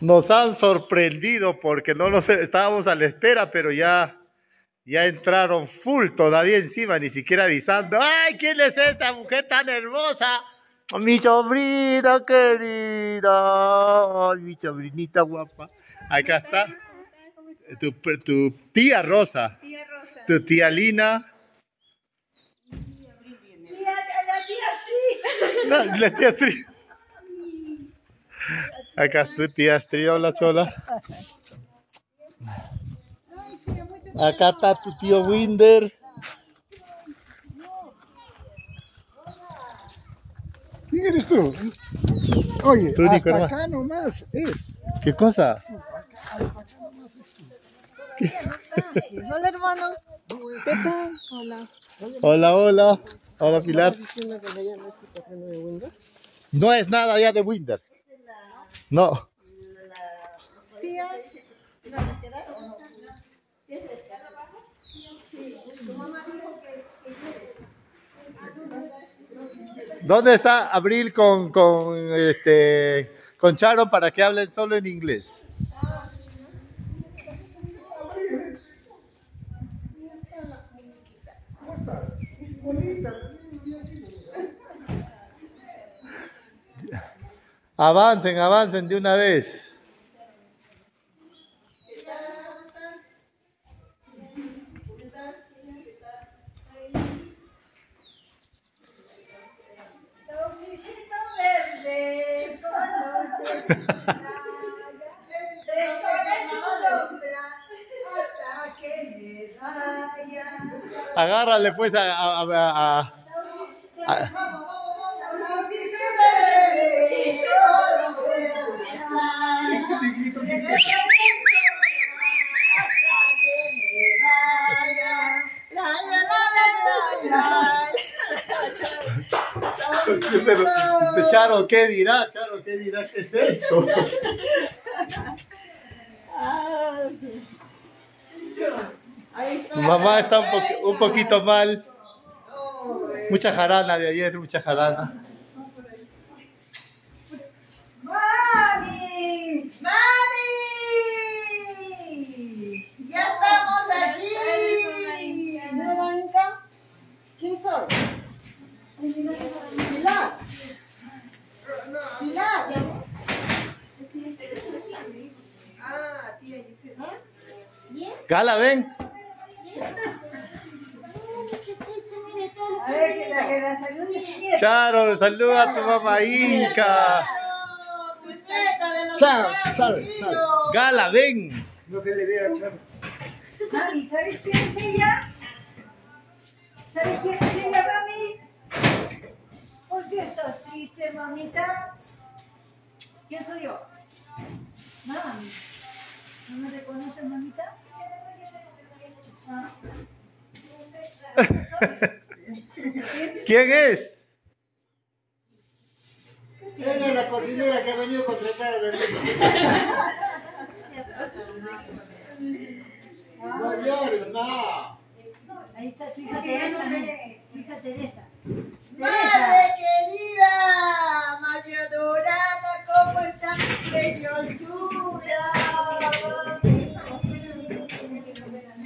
Nos han sorprendido porque no nos estábamos a la espera, pero ya, ya entraron full todavía encima, ni siquiera avisando. ¡Ay, quién es esta mujer tan hermosa! Mi sobrina querida, mi sobrinita guapa. Acá está. Tu, tu tía Rosa. Tía Rosa. Tu tía Lina. La tía. No, la tía Astrid. Acá es tu tía Astrid, hola chola. Acá está tu tío Winder. ¿Quién eres tú? Oye, Tú, hasta acá nomás es. ¿Qué cosa? Hola, hermano. ¿Qué tal? Hola. Hola, hola. Hola, Pilar. no es tu terreno de Winder? No es nada allá de Winder. No. ¿Dónde está Abril con, con, este, con Charo para que hablen solo en inglés? Avancen, avancen de una vez. Agárrale pues a... a- a- a- Pero, Charo, ¿qué dirá? Charo, ¿qué dirá? ¿Qué es esto? Mamá está un poquito mal. Mucha jarana de ayer, mucha jarana. ¡Mami! ¡Mami! ¡Ya estamos aquí! ¿Naranca? ¿Quién soy? Pilar. Pilar. Ah, tía Gisela. Gala, ven. Charo, saluda a tu mamá Inca. Chao, sabe, Unidos. Gala, ven. No te le vea, Charo. Mami, ¿sabes quién es ella? ¿Sabes quién es ella, mami? ¿Por qué estás triste, mamita? ¿Quién soy yo? Mami. ¿No me reconoces, mamita? Ah. ¿Quién es? Ella es la cocinera que ha venido con tratar de No llores, no. Ahí está tu hija Teresa. Tu hija Teresa. Madre querida, María Dorada, ¿cómo está mi criatura?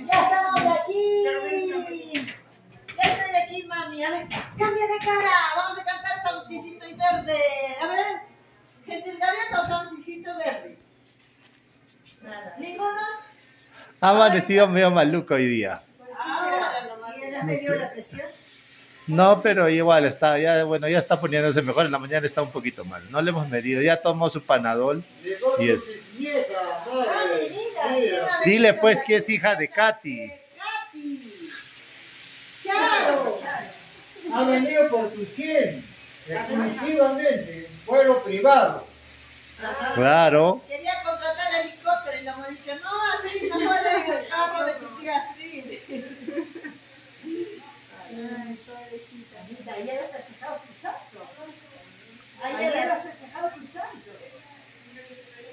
Ya estamos aquí. Ya estoy aquí, mami. A ver, cambia de cara. Vamos a cantar Saucicito y Verde. A ver, Gentil Gaviota o Verde. ¿Ninguno? Ha amanecido medio maluco hoy día. ¿Y ella me dio la presión? No, pero igual está, ya, bueno, ya está poniéndose mejor. En la mañana está un poquito mal. No le hemos medido. Ya tomó su panadol. Y es- mira. Dile pues que es hija de Katy. Katy. Chao. Ha venido por tu 100. Exclusivamente. Vuelo privado. Claro. Quería contratar helicóptero y le hemos dicho, no, así no puede en el carro de tu tía Astrid. Ay, pobrecita. Ayer has festejado tu santo. Ayer has festejado tu santo.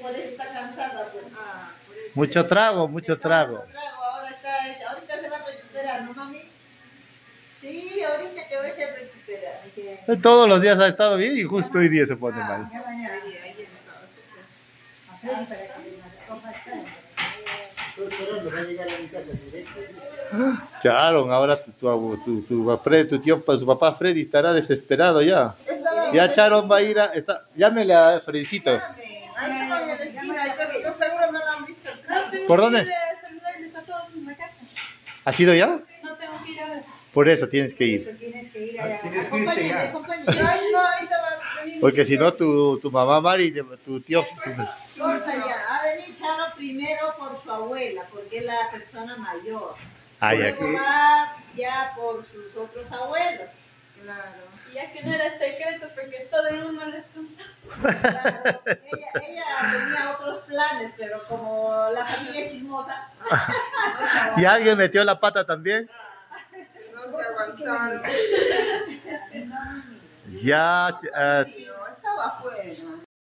Por eso está cansada, pues. Ah, por eso. Mucho trago, mucho trago. Trago, Ahora está, ahorita se va a recuperar, ¿no, mami? Sí, ahorita que vaya a recuperar. Todos los días ha estado bien y justo hoy día se pone mal. Charon, ahora tu, tu, tu, tu, Fred- tu tío, su papá Freddy estará desesperado ya. Ya Charon va a ir a... Está, llámele a Fredicito. ¿Por que dónde? a a. ¿Has ido ya? No tengo que ir ahora. Por eso tienes que ir. Eso tienes que ir a Tienes que Porque si no, tu, tu mamá Mari, tu tío... Corta ya. Ha venido Charo primero por su abuela, porque es la persona mayor. Ah, ya. Luego va ya por sus otros abuelos. Claro. Y ya que no era secreto porque todo el mundo les contó. claro. Ella, ella tenía otros planes, pero como la familia es chismosa, ¿Y alguien metió la pata también? no se aguantaron. Ya... ah, Estaba afuera.